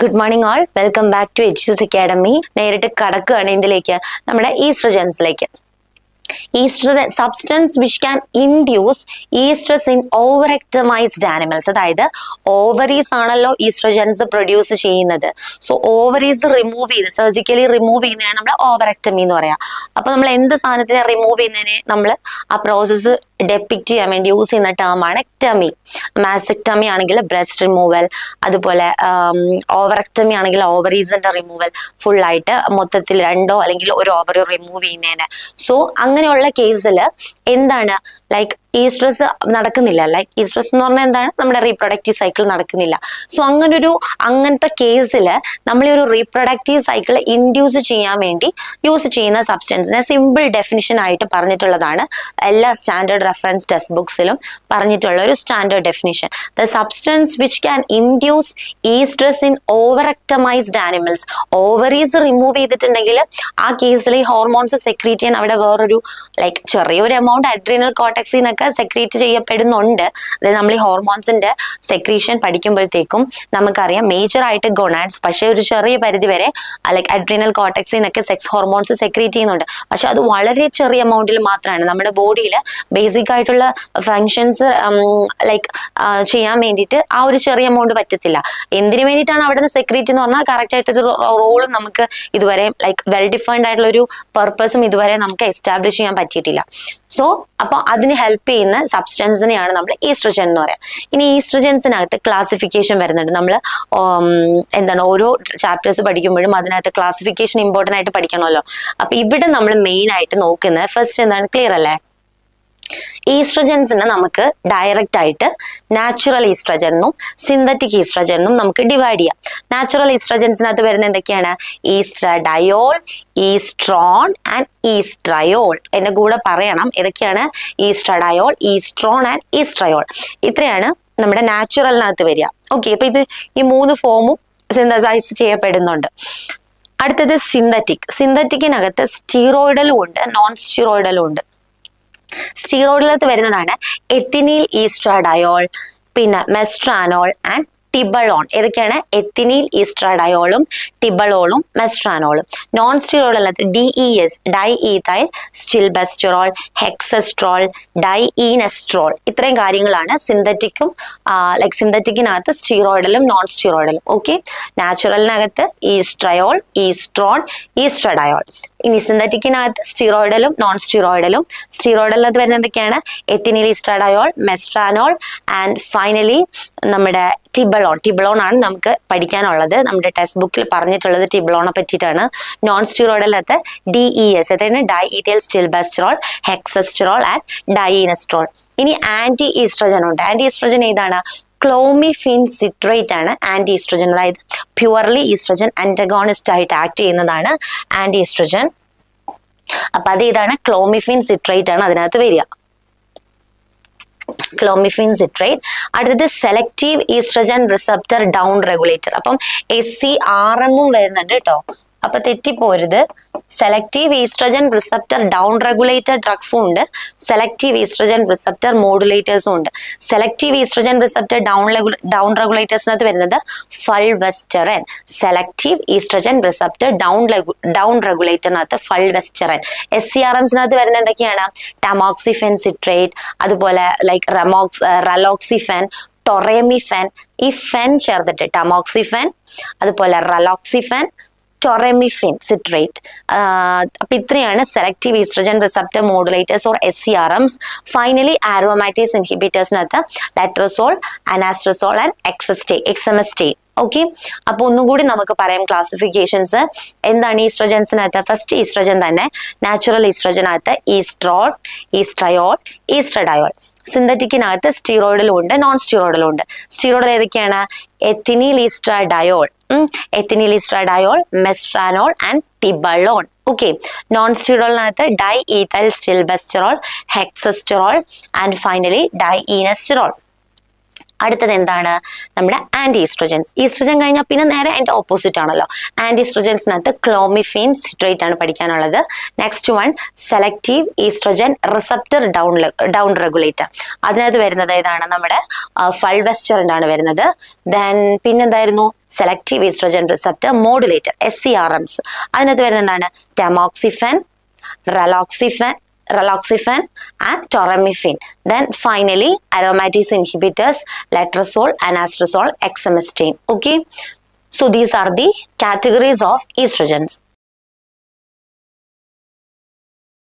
Good morning all welcome back to S academy നേരിട്ട് കടക്കുകയാണ് ഇതിലേക്ക് നമ്മുടെ ഈസ്ട്രജൻസിലേക്ക് ഈസ്ട്ര substance which can induce oestrus in ovariectomised animals അതായത് ഓവറീസ് ആണല്ലോ ഈസ്ട്രജൻസ് പ്രൊഡ്യൂസ് ചെയ്യുന്നത്. സോ ഓവറീസ് റിമൂവ് ചെയ്ത് സർജിക്കലി റിമൂവ് ചെയ്യുന്നതാണ് നമ്മൾ ഓവർ എക്ടമി എന്ന് പറയാം. അപ്പൊ നമ്മൾ എന്ത് സാധനത്തിനെ റിമൂവ് ചെയ്യുന്നതിനെ നമ്മൾ ആ പ്രോസസ്സ് ഡെപ്പിക്റ്റ് ചെയ്യാൻ വേണ്ടി യൂസ് ചെയ്യുന്ന ടേമാണ് എക്ടമി മാസെക്ടമി ആണെങ്കിൽ ബ്രസ്റ്റ് റിമൂവൽ അതുപോലെ ഓവറക്ടമി ആണെങ്കിൽ ഓവറീസിന്റെ റിമൂവൽ ഫുൾ ആയിട്ട് മൊത്തത്തിൽ രണ്ടോ അല്ലെങ്കിൽ ഒരു ഓവറി റിമൂവ് ചെയ്യുന്നതിന്. സോ അങ്ങനെയുള്ള കേസിൽ എന്താണ്? ലൈക്ക് ഈ സ്ട്രെസ് നടക്കുന്നില്ല. ലൈക്ക് ഈ സ്ട്രെസ് എന്ന് പറഞ്ഞാൽ എന്താണ്? നമ്മുടെ റീപ്രൊഡക്റ്റീവ് സൈക്കിൾ നടക്കുന്നില്ല. സോ അങ്ങനെ ഒരു അങ്ങനത്തെ കേസിൽ നമ്മൾ ഒരു റീപ്രൊഡക്റ്റീവ് സൈക്കിൾ ഇൻഡ്യൂസ് ചെയ്യാൻ വേണ്ടി യൂസ് ചെയ്യുന്ന സബ്സ്റ്റൻസിനെ സിമ്പിൾ ഡെഫിനിഷൻ ആയിട്ട് പറഞ്ഞിട്ടുള്ളതാണ്. എല്ലാ സ്റ്റാൻഡേർഡ് റെഫറൻസ് ടെക്സ്റ്റ് ബുക്സിലും പറഞ്ഞിട്ടുള്ള ഒരു standard definition the substance which can induce oestrus in ovariectomised animals ovaries remove ചെയ്തിട്ടുണ്ടെങ്കിൽ ആ കേസിൽ ഈ ഹോർമോൺസ് സെക്രീറ്റ് ചെയ്യാൻ അവിടെ വേറൊരു ലൈക്ക് ചെറിയൊരു എമൗണ്ട് അഡ്രീനൽ കോട്ടക്സിൽ നിന്നൊക്കെ സെക്രീറ്റ് ചെയ്യപ്പെടുന്നുണ്ട്. അതായത് നമ്മൾ ഈ ഹോർമോൺസിന്റെ സെക്രീഷൻ പഠിക്കുമ്പോഴത്തേക്കും നമുക്കറിയാം മേജർ ആയിട്ട് ഗൊണാഡ്സ് പക്ഷെ ഒരു ചെറിയ പരിധി വരെ ലൈക്ക് അഡ്രീനൽ കോട്ടക്സിൽ നിന്നൊക്കെ സെക്സ് ഹോർമോൺസ് സെക്രീറ്റ് ചെയ്യുന്നുണ്ട്. പക്ഷെ അത് വളരെ ചെറിയ എമൗണ്ടിൽ മാത്രമാണ്. നമ്മുടെ ബോഡിയിൽ ബേസിക് ആയിട്ടുള്ള ഫങ്ഷൻസ് ലൈക്ക് ചെയ്യാൻ വേണ്ടിയിട്ട് ആ ഒരു ചെറിയ എമൗണ്ട് പറ്റത്തില്ല. എന്തിനു വേണ്ടിയിട്ടാണ് അവിടെ നിന്ന് സെക്രട്ടറി എന്ന് പറഞ്ഞാൽ കറക്റ്റ് ആയിട്ടൊരു റോളും നമുക്ക് ഇതുവരെ ലൈക്ക് വെൽ ഡിഫൈൻഡ് ആയിട്ടുള്ള ഒരു പർപ്പസും ഇതുവരെ നമുക്ക് എസ്റ്റാബ്ലിഷ് ചെയ്യാൻ പറ്റിയിട്ടില്ല. സോ അപ്പൊ അതിന് ഹെൽപ്പ് ചെയ്യുന്ന സബ്സ്റ്റൻസിനെയാണ് നമ്മൾ ഈസ്ട്രജൻ എന്ന് പറയാം. ഇനി ഈസ്ട്രജൻസിനകത്ത് ക്ലാസിഫിക്കേഷൻ വരുന്നുണ്ട്. നമ്മൾ എന്താണ് ഓരോ ചാപ്റ്റേഴ്സ് പഠിക്കുമ്പോഴും അതിനകത്ത് ക്ലാസിഫിക്കേഷൻ ഇമ്പോർട്ടന്റ് ആയിട്ട് പഠിക്കണമല്ലോ. അപ്പൊ ഇവിടെ നമ്മൾ മെയിൻ ആയിട്ട് നോക്കുന്നത് ഫസ്റ്റ് എന്താണ് ക്ലിയർ അല്ലേ? ഈസ്ട്രജൻസിനെ നമുക്ക് ഡയറക്റ്റ് ആയിട്ട് നാച്ചുറൽ ഈസ്ട്രജനും സിന്തറ്റിക് ഈസ്ട്രജൻ എന്നും നമുക്ക് ഡിവൈഡ് ചെയ്യാം. നാച്ചുറൽ ഈസ്ട്രജൻസിനകത്ത് വരുന്ന എന്തൊക്കെയാണ്? Oestradiol oestrone and oestriol. എന്റെ കൂടെ പറയണം ഏതൊക്കെയാണ്? Oestradiol oestrone and oestriol. ഇത്രയാണ് നമ്മുടെ നാച്ചുറലിനകത്ത് വരിക. ഓക്കെ അപ്പൊ ഇത് ഈ മൂന്ന് ഫോമും സിന്തസൈസ് ചെയ്യപ്പെടുന്നുണ്ട്. അടുത്തത് സിന്തറ്റിക് സിന്തറ്റിക്കിനകത്ത് സ്റ്റീറോയിഡലും ഉണ്ട് നോൺ സ്റ്റീറോയിഡലും ഉണ്ട്. സ്റ്റീറോയിഡിനകത്ത് വരുന്നതാണ് എത്തിനിൽ ഈസ്ട്രാഡയോൾ പിന്നെ മെസ്ട്രാനോൾ ആൻഡ് ടിബളോൺ ഏതൊക്കെയാണ്? എത്തിനിൽ ഈസ്ട്രാഡയോളും ടിബളോളും മെസ്ട്രാനോളും. Non സ്റ്റീറോയിഡിനകത്ത് D E S diethylstilboestrol hexoestrol dienoestrol ഇത്രയും കാര്യങ്ങളാണ് സിന്തറ്റിക്കും ലൈക് സിന്തറ്റിക്കിനകത്ത് സ്റ്റീറോയിഡിലും നോൺ സ്റ്റീറോയിഡിലും ഓക്കെ നാച്ചുറലിനകത്ത് ഈസ്ട്രയോൾ ഈസ്ട്രോൺ ഈസ്ട്രഡയോൾ. ഇനി സിന്തറ്റിക്കിനകത്ത് സ്റ്റിറോയിഡലും നോൺ സ്റ്റിറോയിഡലും സ്റ്റിറോയിഡലിനകത്ത് വരുന്ന എന്തൊക്കെയാണ്? എത്തിനിൽ ഈസ്ട്രഡയോൾ മെസ്ട്രാനോൾ ആൻഡ് ഫൈനലി നമ്മുടെ ടിബളോൺ ടിബളോൺ ആണ് നമുക്ക് പഠിക്കാനുള്ളത്. നമ്മുടെ ടെക്സ്റ്റ് ബുക്കിൽ പറഞ്ഞിട്ടുള്ളത് ടിബളോണെ പറ്റിയിട്ടാണ്. നോൺ സ്റ്റിറോയിഡലിനകത്ത് ഡി ഇ എസ് അതായത് diethylstilboestrol hexoestrol and dienoestrol ഇനി ആന്റി ഈസ്ട്രോജൻ ഉണ്ട്. ആന്റി ഈസ്ട്രോജൻ ഏതാണ്? ക്ലോമിഫിൻ സിട്രേറ്റ് ആണ് ആന്റി ഈസ്ട്രജൻ അതായത് പ്യുവർലി ഈസ്ട്രജൻ ആന്റഗോണിസ്റ്റ് ആയിട്ട് ആക്ട് ചെയ്യുന്നതാണ് ആന്റി ഈസ്ട്രജൻ അപ്പൊ അത് ഇതാണ് ക്ലോമിഫിൻ സിട്രേറ്റ് ആണ് അതിനകത്ത് വരിക. Clomiphene citrate. അടുത്തത് selective oestrogen receptor down regulator അപ്പം എസ് സി ആർ എമ്മും വരുന്നുണ്ട് കേട്ടോ അപ്പൊ തെറ്റിപ്പോരുത്. Selective oestrogen receptor down regulated ഡ്രഗ്സും ഉണ്ട്. സെലക്റ്റീവ് ഈസ്ട്രജൻ റിസപ്റ്റർ മോഡുലേറ്റേഴ്സും ഉണ്ട്. Selective oestrogen receptor down down റെഗുലേറ്റേഴ്സിനകത്ത് വരുന്നത് fulvestrant selective oestrogen receptor down down റെഗുലേറ്ററിനകത്ത് fulvestrant S C R എംസിനകത്ത് വരുന്ന എന്തൊക്കെയാണ്? ടമോക്സിഫെൻ സിട്രേറ്റ് അതുപോലെ ലൈക്ക് റമോക്സ് റലോക്സിഫെൻ ടൊറേമിഫെൻ ഈ ഫെൻ ചേർത്തിട്ട് ടമോക്സിഫെൻ അതുപോലെ റലോക്സിഫെൻ ടൊറെമിഫിൻ സിട്രേറ്റ്. അപ്പൊ ഇത്രയാണ് selective oestrogen receptor modulators or S C R Ms finally aromatase ഇൻഹിബിറ്റേഴ്സിനകത്ത് letrozole anastrozole and exemestane exemestane okay അപ്പൊ ഒന്നുകൂടി നമുക്ക് പറയാം ക്ലാസിഫിക്കേഷൻസ് എന്താണ് ഈസ്ട്രജൻസിനകത്ത് ഫസ്റ്റ് ഈസ്ട്രജൻ തന്നെ നാച്ചുറൽ ഈസ്ട്രജനകത്ത് ഈസ്ട്രോൾ ഈസ്ട്രയോൾ ഈസ്ട്രഡയോൾ സിന്തറ്റിക്കിനകത്ത് സ്റ്റീറോയിഡിലും ഉണ്ട് നോൺ സ്റ്റീറോയിഡിലും ഉണ്ട് സ്റ്റീറോയിഡിൽ ഏതൊക്കെയാണ്? Ethinyl oestradiol mestranol and tibolone. Okay non സ്റ്റീറോളിനകത്ത് diethylstilboestrol hexoestrol and finally dienoestrol അടുത്തത് എന്താണ്? നമ്മുടെ ആന്റി ഈസ്ട്രോജൻസ് ഈസ്ട്രജൻ കഴിഞ്ഞാൽ പിന്നെ നേരെ അതിന്റെ ഓപ്പോസിറ്റ് ആണല്ലോ. ആന്റി ഈസ്ട്രോജൻസിനകത്ത് ക്ലോമിഫീൻ സിട്രേറ്റ് ആണ് പഠിക്കാനുള്ളത്. Next one selective oestrogen receptor down down regulator അതിനകത്ത് വരുന്നത് ഏതാണ്? നമ്മുടെ ഫൾവെസ്റ്ററിന്റെ ആണ് വരുന്നത്. Then പിന്നെന്തായിരുന്നു selective oestrogen receptor modulator S C R Ms അതിനകത്ത് വരുന്ന എന്താണ്? ടെമോക്സിഫൻ റെലോക്സിഫൻ raloxifan and toramiphene. Then finally, aromatase inhibitors, letrozole, and anastrozole, exemestane. Okay. So these are the categories of estrogens.